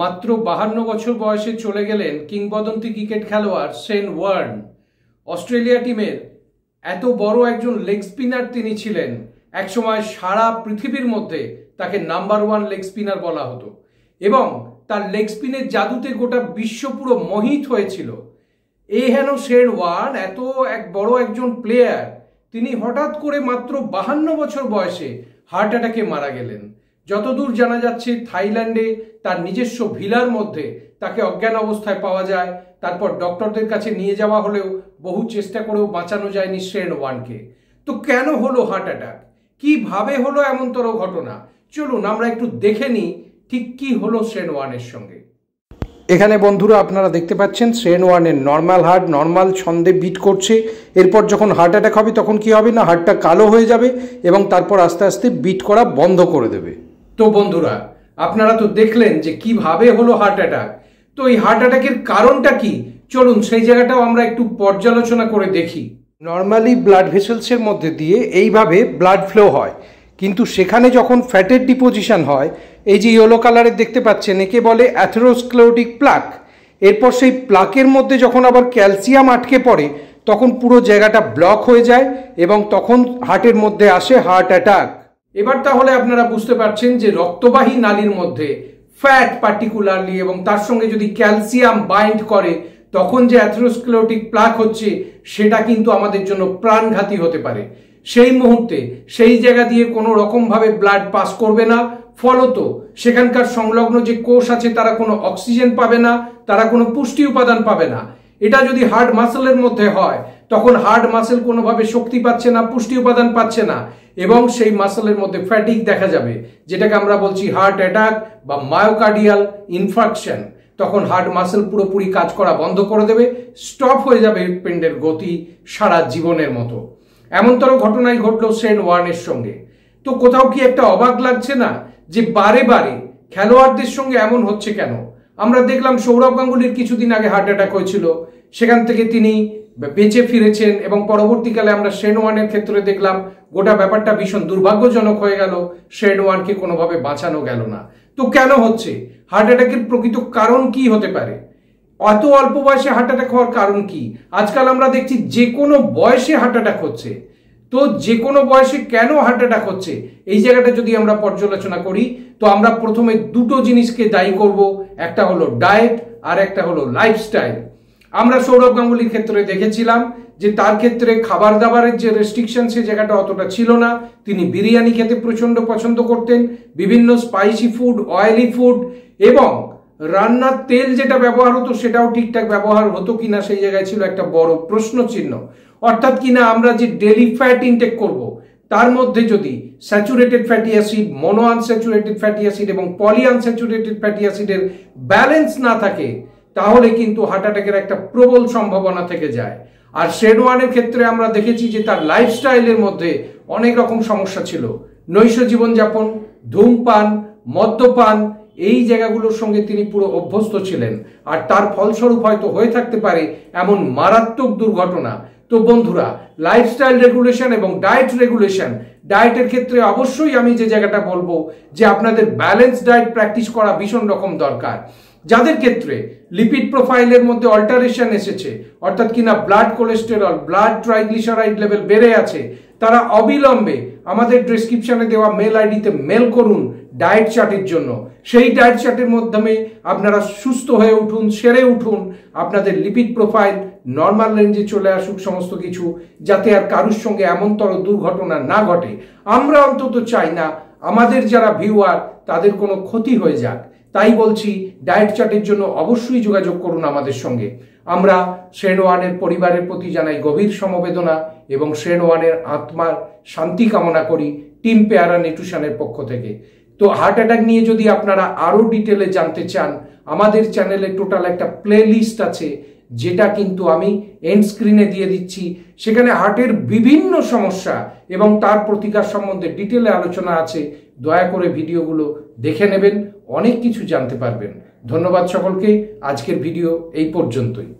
মাত্র বাহান্ন বছর বয়সে চলে গেলেন কিংবদন্তি ক্রিকেট খেলোয়াড় সেন ওয়ার্ন। অস্ট্রেলিয়া টিমের এত বড় একজন লেগ স্পিনার তিনি ছিলেন। একসময় সারা পৃথিবীর মধ্যে তাকে নাম্বার ওয়ান লেগ স্পিনার বলা হতো। এবং তার লেগ স্পিনের জাদুতে গোটা বিশ্ব পুরো মোহিত হয়েছিল। এই হেন শেন ওয়ার্ন, এত এক বড় একজন প্লেয়ার তিনি হঠাৎ করে মাত্র বাহান্ন বছর বয়সে হার্ট অ্যাটাকে মারা গেলেন। যতদূর জানা যাচ্ছে, থাইল্যান্ডে তার নিজস্ব ভিলার মধ্যে তাকে অজ্ঞান অবস্থায় পাওয়া যায়। তারপর ডক্টরদের কাছে নিয়ে যাওয়া হলেও বহু চেষ্টা করেও বাঁচানো যায়নি শ্রেন ওয়ানকে। তো কেন হলো হার্ট অ্যাটাক? কীভাবে হলো এমনতর ঘটনা? চলুন আমরা একটু দেখে নিই ঠিক কী হলো শ্রেন ওয়ানের সঙ্গে। এখানে বন্ধুরা আপনারা দেখতে পাচ্ছেন শ্রেন ওয়ানের নর্মাল হার্ট নর্মাল ছন্দে বিট করছে। এরপর যখন হার্ট অ্যাটাক হবে, তখন কি হবে না? হার্টটা কালো হয়ে যাবে এবং তারপর আস্তে আস্তে বিট করা বন্ধ করে দেবে। তো বন্ধুরা, আপনারা তো দেখলেন যে কীভাবে হলো হার্ট অ্যাটাক তো এই হার্ট অ্যাটাকের কারণটা কি? চলুন, সেই জায়গাটাও আমরা একটু পর্যালোচনা করে দেখি। নর্মালি ব্লাড ভেসেলসের মধ্যে দিয়ে এইভাবে ব্লাড ফ্লো হয়। কিন্তু সেখানে যখন ফ্যাটের ডিপোজিশন হয়, এই যে ইয়েলো কালারের দেখতে পাচ্ছেন, একে বলে অ্যাথেরোস্ক্লেরোটিক প্লাক এরপর সেই প্লাকের মধ্যে যখন আবার ক্যালসিয়াম আটকে পড়ে, তখন পুরো জায়গাটা ব্লক হয়ে যায় এবং তখন হার্টের মধ্যে আসে হার্ট অ্যাটাক এবার তাহলে আপনারা বুঝতে পারছেন যে রক্তবাহী নালীর মধ্যে ফ্যাট পার্টিকুলারলি এবং তার সঙ্গে যদি ক্যালসিয়াম বাইন্ড করে, তখন যে অ্যাথেরোস্ক্লেরোটিক প্লাক হচ্ছে, সেটা কিন্তু আমাদের জন্য প্রাণঘাতী হতে পারে। সেই মুহূর্তে সেই জায়গা দিয়ে কোনো রকমভাবে ব্লাড পাস করবে না। ফলত সেখানকার সংলগ্ন যে কোষ আছে, তারা কোনো অক্সিজেন পাবে না, তারা কোনো পুষ্টি উপাদান পাবে না। এটা যদি হার্ড মাসেলের মধ্যে হয় তখন হার্ড মাসেল কোনোভাবে শক্তি পাচ্ছে না, পুষ্টি উপাদান পাচ্ছে না, এবং সেই মাসেলের মধ্যে ফ্যাটিক দেখা যাবে, যেটাকে আমরা বলছি হার্ট অ্যাটাক বা মায়োকার্ডিয়াল ইনফ্রাকশন তখন হার্ট মাসেল পুরোপুরি কাজ করা বন্ধ করে দেবে স্টপ হয়ে যাবে হৃৎপিণ্ডের গতি সারা জীবনের মতো। এমনতর ঘটনাই ঘটলো সেন ওয়ার্নের সঙ্গে। তো কোথাও কি একটা অবাক লাগছে না যে বারে বারে খেলোয়াড়দের সঙ্গে এমন হচ্ছে কেন? আমরা দেখলাম সৌরভ গাঙ্গুলির কিছুদিন আগে হার্ট অ্যাটাক হয়েছিল, সেখান থেকে তিনি বেঁচে ফিরেছেন এবং পরবর্তীকালে আমরা শেন ওয়ানের ক্ষেত্রে দেখলাম গোটা ব্যাপারটা ভীষণ দুর্ভাগ্যজনক হয়ে গেল। শেন ওয়ানকে কোনোভাবে বাঁচানো গেল না। তো কেন হচ্ছে? হার্ট অ্যাটাকের প্রকৃত কারণ কি হতে পারে? অত অল্প বয়সে হার্ট অ্যাটাক হওয়ার কারণ কি? আজকাল আমরা দেখছি যে কোনো বয়সে হার্ট অ্যাটাক হচ্ছে। তো যে কোনো বয়সে কেন হার্ট অ্যাটাক হচ্ছে? এই জায়গাটা যদি আমরা পর্যালোচনা করি, তো আমরা প্রথমে দুটো জিনিসকে দায়ী করব। একটা হলো ডায়েট আর একটা হলো লাইফস্টাইল আমরা সৌরভ গাঙ্গুলির ক্ষেত্রে দেখেছিলাম যে তার ক্ষেত্রে খাবার দাবারের যে রেস্ট্রিকশন সে জায়গাটা অতটা ছিল না। তিনি বিরিয়ানি খেতে প্রচণ্ড পছন্দ করতেন, বিভিন্ন স্পাইসি ফুড অয়েলি ফুড এবং রান্নার তেল যেটা ব্যবহার হতো সেটাও ঠিকঠাক ব্যবহার হতো কিনা সেই জায়গায় ছিল একটা বড় প্রশ্ন চিহ্ন অর্থাৎ কিনা আমরা যে ডেলি ফ্যাট ইনটেক করব, তার মধ্যে যদি saturated fatty acid mono unsaturated fatty acid এবং পলি আনস্যাচুরেটেড ফ্যাটি অ্যাসিডের ব্যালেন্স না থাকে তাহলে কিন্তু হার্ট অ্যাটাকের একটা প্রবল সম্ভাবনা থেকে যায়। আর শেডওয়ানের ক্ষেত্রে আমরা দেখেছি যে তার লাইফস্টাইলের মধ্যে অনেক রকম সমস্যা ছিল। নৈশ জীবনযাপন, ধূমপান, মদ্যপান, এই জায়গাগুলোর সঙ্গে তিনি পুরো অভ্যস্ত ছিলেন। আর তার ফলস্বরূপ হয়তো হয়ে থাকতে পারে এমন মারাত্মক দুর্ঘটনা। তো বন্ধুরা লাইফস্টাইল রেগুলেশন এবং ডায়েট রেগুলেশন ডায়েটের ক্ষেত্রে অবশ্যই আমি যে জায়গাটা বলব যে আপনাদের ব্যালেন্স ডায়েট প্র্যাকটিস করা ভীষণ রকম দরকার। যাদের ক্ষেত্রে লিপিড প্রোফাইলের মধ্যে অল্টারেশন এসেছে, অর্থাৎ কিনা blood cholesterol blood triglyceride level বেড়ে আছে, তারা অবিলম্বে আমাদের ডিসক্রিপশনে দেওয়া মেল আইডিতে মেল করুন ডায়েট চার্টের জন্য। সেই ডায়েট চার্টের মাধ্যমে আপনারা সুস্থ হয়ে উঠুন, সেরে উঠুন, আপনাদের লিপিড প্রোফাইল নর্মাল রেঞ্জে চলে আসুক সমস্ত কিছু, যাতে আর কারুর সঙ্গে এমনতর দুর্ঘটনা না ঘটে। আমরা অন্তত চাই না, আমাদের যারা ভিউয়ার তাদের কোনো ক্ষতি হয়ে যাক। তাই বলছি ডায়েট চার্টের জন্য অবশ্যই যোগাযোগ করুন আমাদের সঙ্গে। আমরা শ্রেণওয়ানের পরিবারের প্রতি জানাই গভীর সমবেদনা এবং শ্রেণওয়ানের আত্মার শান্তি কামনা করি টিম পেয়ারা নিউট্রিশনের পক্ষ থেকে। তো হার্ট অ্যাটাক নিয়ে যদি আপনারা আরও ডিটেলে জানতে চান, আমাদের চ্যানেলে টোটাল একটা প্লে লিস্ট আছে, যেটা কিন্তু আমি এন্ড স্ক্রিনে দিয়ে দিচ্ছি। সেখানে হার্টের বিভিন্ন সমস্যা এবং তার প্রতিকার সম্বন্ধে ডিটেলে আলোচনা আছে। দয়া করে ভিডিওগুলো দেখে নেবেন। অনেক কিছু জানতে পারবেন। ধন্যবাদ সকলকে। আজকের ভিডিও এই পর্যন্তই।